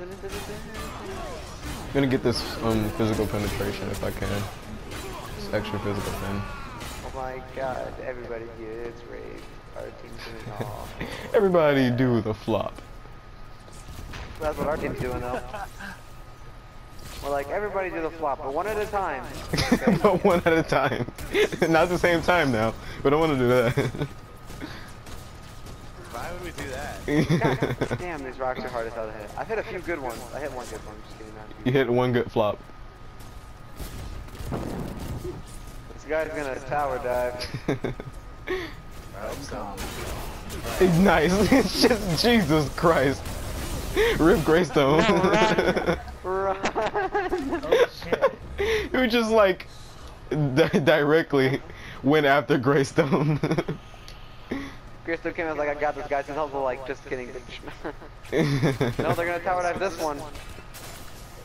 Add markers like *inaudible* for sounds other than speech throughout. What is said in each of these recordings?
I'm gonna get this um physical penetration if I can. This extra physical pen. Oh my god, everybody gets raped. Our team's doing it all. *laughs* Everybody do the flop. That's what our team's doing though. We're like, everybody do the flop, but one at a time. but *laughs* one at a time. *laughs* Not the same time now. We don't want to do that. Why we do that? *laughs* Damn, these rocks are *laughs* hard as hell to hit. I've hit a few good ones. I hit one good one, just kidding. Not you hit one good flop. This guy's gonna tower dive. *laughs* nice. it's just Jesus Christ. Rip Greystone. Run! Oh shit. Who just like di directly went after Greystone. Crystal came out like, I got this guy. She's also like, just kidding, bitch. *laughs* no, they're gonna tower dive this one.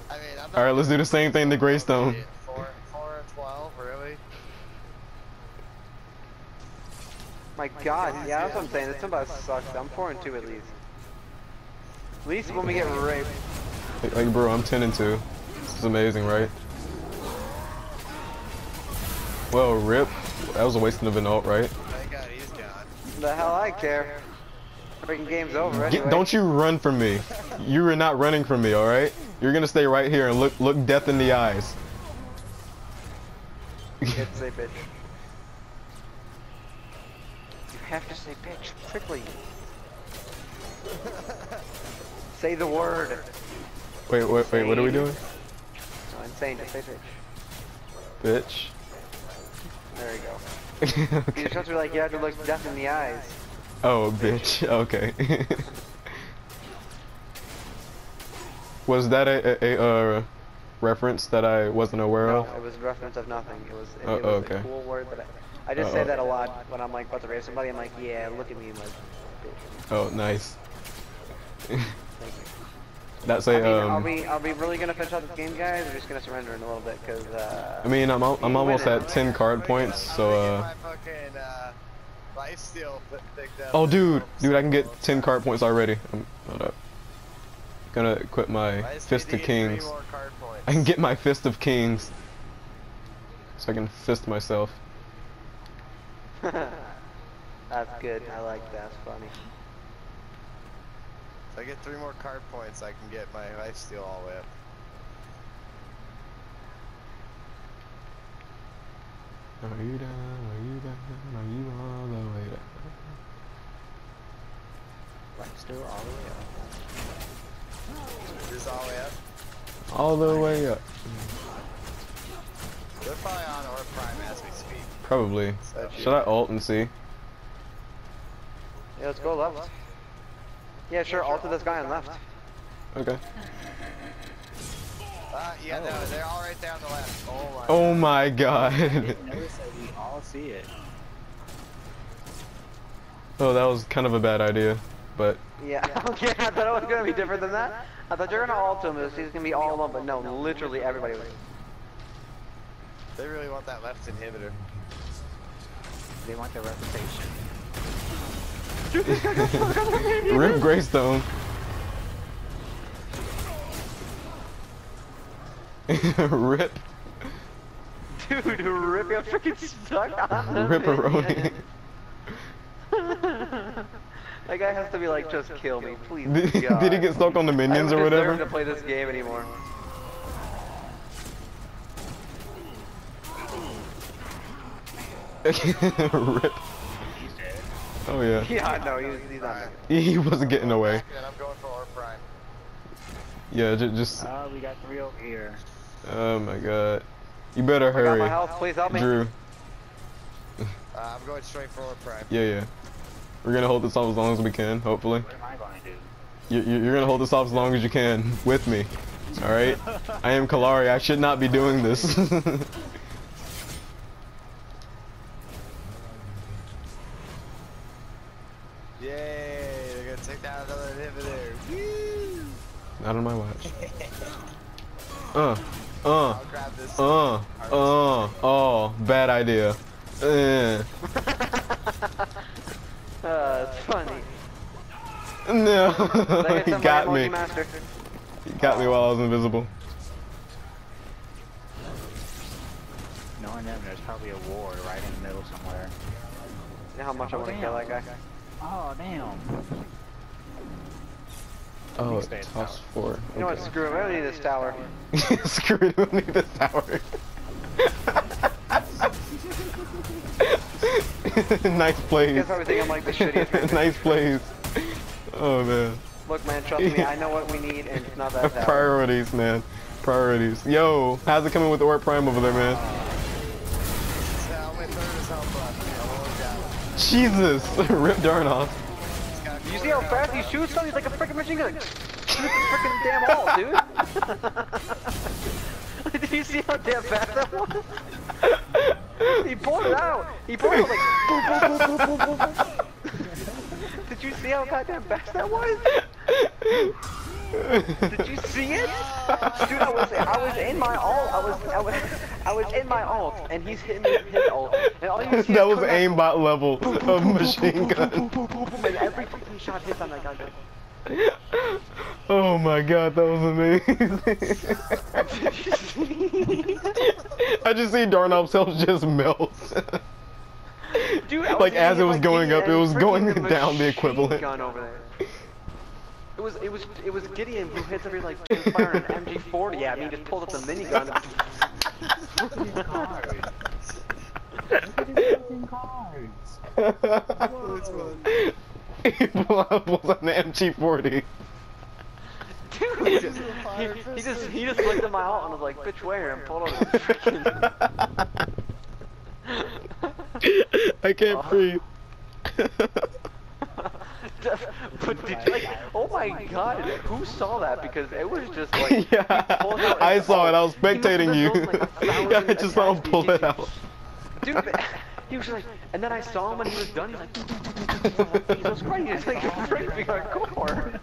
I mean, I'm not All right, let's do the same thing to Greystone. Four, four and twelve, really? My god, yeah, that's what I'm saying. This about sucks. I'm 4 and 2 at least. At least when we get raped. Like, like, bro, I'm 10 and 2. This is amazing, right? Well, rip. That was a waste of an ult, right? The hell I care. Freaking game's over Get, anyway. don't you run from me. You are not running from me, all right? You're gonna stay right here and look look death in the eyes. You have to say bitch. You have to say bitch quickly. *laughs* say the word. Wait, wait, wait. What are we doing? No, I'm saying just say bitch. Bitch. There you go. You're supposed to be like, you have to look death in the eyes. Oh, bitch. Okay. *laughs* Was that a, a, a uh, reference that I wasn't aware No, of? it was a reference of nothing. It was, it, Oh, it was okay. a cool word that I, I just say Uh-oh. that a lot when I'm like about to rape somebody. I'm like, yeah, look at me, like, bitch. Oh, nice. *laughs* Thank you. That's I a mean, are um. we are we really gonna finish out this game, guys? Or are just gonna surrender in a little bit? Cause uh, I mean, I'm al- I'm almost at 10 card points, so I'm uh. gonna get my fucking, uh, life steal. Oh, dude, dude, I can get 10 card points already. I'm, hold up. Gonna equip my Fist of to get three Kings. more card points. I can get my Fist of Kings. So I can fist myself. *laughs* that's good. I like that. That's funny. If I get three more card points, I can get my life steal all the way up. Are you down? Are you down? Are you all the way down? Like still all the way up. This is all the way up. All the way up. They're probably on Orb Prime as we speak. Probably. Should I ult and see? Yeah, let's go left. Yeah, sure. Alter this guy on left. Okay. Uh, yeah, no, they're all right there on the left. Oh my. Oh my god. Notice that we all see it. oh, that was kind of a bad idea. But Yeah. *laughs* Okay. I thought it was gonna be different than that. I thought you're gonna alter him. He's gonna be all alone, but no, literally everybody was. They really want that left inhibitor. They want their reputation. *laughs* Rip Greystone. *laughs* Rip Dude, rip your freaking stuck on the Ripperoni. That guy has to be like, just kill me, please. Did, God. did he get stuck on the I minions don't or deserve whatever? to play this game anymore. *laughs* Rip. He's dead. Oh yeah. *laughs* Yeah, no, he's, he's not. He wasn't getting away. I'm going for Orb Prime. Yeah, ju- just. Oh, we got three over here. Oh my god. You better I got my hurry, health, please help me. Drew. Uh, I'm going straight for Orb Prime. Yeah, yeah. We're gonna hold this off as long as we can, hopefully. What am I going to do? You, you- you're gonna hold this off as long as you can with me. All right. *laughs* I am Kallari. I should not be doing this. *laughs* Uh, uh, I'll grab this. uh, uh. Oh, bad idea. Uh, *laughs* Uh, it's funny. no, *laughs* he got me. Master? He got me while I was invisible. Knowing them, there's probably a ward right in the middle somewhere. You know how much I want to kill that guy? Oh, damn. Oh, stay at toss tower. four. You know what? Screw him. I don't need this tower. *laughs* *laughs* Screw it, we don't need this tower. *laughs* nice You plays. guys probably think I'm like the shittiest. man. nice plays. Oh man. Look, man, trust me. I know what we need, and it's not that tower. Priorities, man. Priorities. Yo, how's it coming with Orb Prime over there, man? So how many third is help left? Jesus! Rip Darnoff. You see how fast he shoots? Though? He's like a freaking machine gun. Shoot the freaking damn all, dude. *laughs* Did you see how damn fast that was? *laughs* he pulled it out. He pulled it out like boom, boom, boom, boom, boom, boom. *laughs* Did you see how goddamn fast that was? Did you see it? Dude, I was I was in my ult. I was I was I was in my ult, and he's hitting me with his ult. And all you see that is was aimbot level of machine gun. and every fucking shot hits on that goddamn. Oh my god, that was amazing. *laughs* I just see Darnoff's health just melt. Dude, Like, as it was going up, it was freaking going the down the machine equivalent. Gun over there. It was it was it was Gideon who hits every like two fire an MG40 at me. He just pulled up the minigun. it is fucking cards he pulls on the MG40. Dude, he, just, he just he just looked at my ult and was like, "Bitch, where?" and pulled up the freaking. I can't uh, breathe. *laughs* *laughs* but did you like? *laughs* Oh my god! Who saw that? Because it was just *laughs* like. yeah, I saw it. I was He must have spectating you. yeah, I just saw him pull it out. Dude, he was like, and then I saw him when he was done. He's like, he was crazy. It's like freaking hardcore.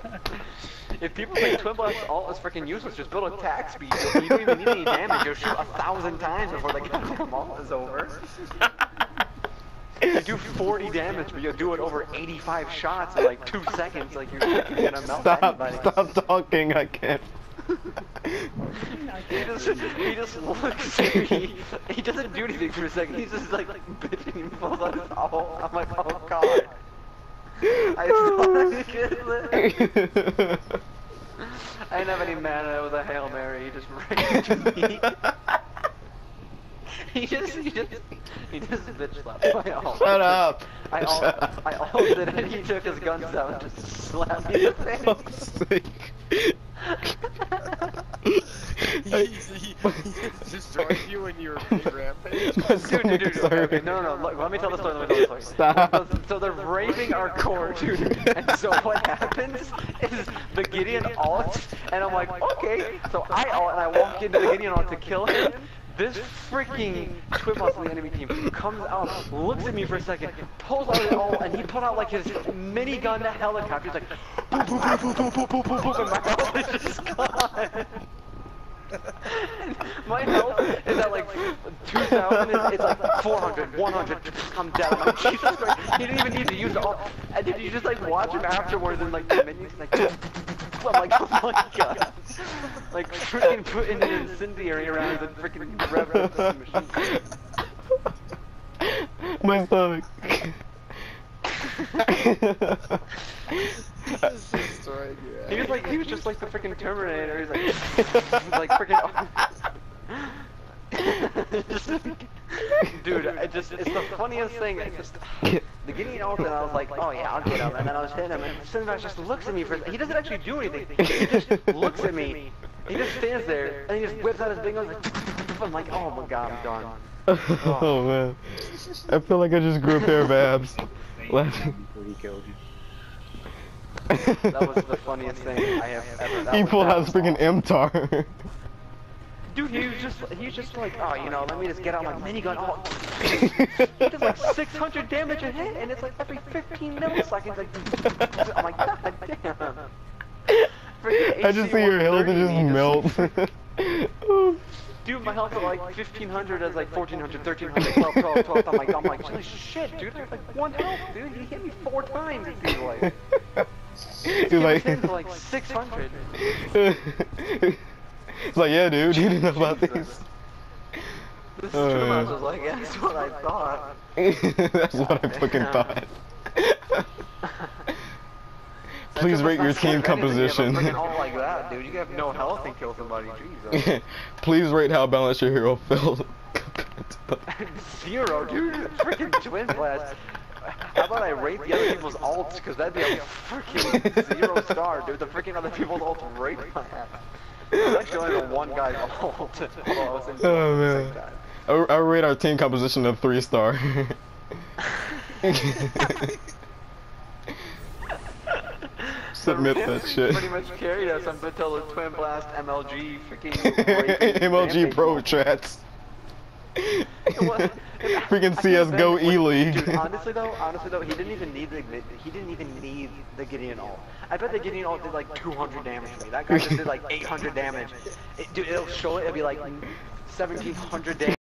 If people think Twin Blast alt is freaking useless, just build attack speed. You don't even need any damage. You'll shoot a thousand times before the goddamn alt is over. You do 40 damage, but you'll do it over 85 shots in like two seconds. Like you're gonna melt Stop, anybody. stop talking. I can't. He just, he just looks at me. He doesn't do anything for a second. He's just like, bitching and pulls out his owl. I'm like, oh god. I saw that shit. I didn't have any mana. It was a hail mary. He just ran to me. *laughs* *laughs* He just, he just, he just bitch slapped my ult. Shut up. I ult, Shut up. I ulted and he took his guns out and just slapped me in the face. *laughs* fuck's sake. He, he, he destroyed you when you were big *laughs* rampage. My Dude, dude, stomach dude, is dude, okay, okay, no, no, no, look, let me tell the story, let me tell the story. Stop. So, so they're raping our core, dude, and so what happens is the Gideon ult, and I'm like, okay, so I ult, and I walk into the Gideon ult to kill him, this freaking Twibos on the enemy team comes out, looks at me for a second, pulls out his ult, and he pulled out like his minigun helicopter, he's like, boop, boop, boop, boop, boop, boop, boop, boop, and my ult is just gone. *laughs* My health is at like 2,000, it's, it's like 400, 100, I'm. I'm like, Jesus Christ, he didn't even need to use all. And then you just like watch him afterwards and like the minions like, I'm like, *laughs* oh my god. Like freaking *laughs* putting an incendiary around the freaking *laughs* rev of the machine. My stomach. He just destroyed. He was like, he was just like the freaking Terminator. He's like, like freaking. just, *laughs* dude, I just, it's the funniest thing. It just, the Gideon ult, and I was like, oh yeah, I'll get him. And then I was hitting him, and Sinbad just looks at me for, he doesn't actually do anything. He just looks at me. He just stands there, and he just whips out his bingo. Like, *laughs* I'm like, oh my god, I'm done. *laughs* oh man. I feel like I just grew a pair of abs. Laughing. He killed you. That was the funniest thing I have ever. That he pulled that out his was freaking awesome. MTAR. Dude, he was just, he's just like, oh, you know, let me just get out my minigun. Oh, *laughs* he does like 600 damage a hit, and it's like every 15 milliseconds. Like, I'm like, god damn. I just see your health and just melt. *laughs* Dude, my health is like 1500 as like 1400, 1300, *laughs* 12, 12, 12. I'm like, I'm like, holy shit, dude, there's like one health, dude. He hit me four times, feels like. He's Like, like 600. It's like, yeah, dude, *laughs* you didn't know about these. This Oh, is true. I was like, yeah, that's what I thought. *laughs* That's what I fucking thought. *laughs* Please rate your team composition. All like that, dude. You have no health and kill somebody. Jesus. Please rate how balanced your hero feels. Zero, dude. Freaking twin blast. How about I rate the other people's ults? Because that'd be a freaking zero star, dude. The freaking other people's ults rate my ass. *laughs* *laughs* Oh, it's actually only the one guy's ult. Hold was thinking Oh, the man. I, I rate our team composition a three star. *laughs* Submit that shit. Pretty much carried us up until the Twin Blast MLG freaking MLG Pro Trats. Freaking CS:GO E-League. Dude, *laughs* honestly though, honestly though, he didn't even need the he didn't even need the Gideon ult. I bet the Gideon ult did like 200 damage to me. That guy just did like 800 damage. It, dude, it'll show it. It'll be like 1700 damage.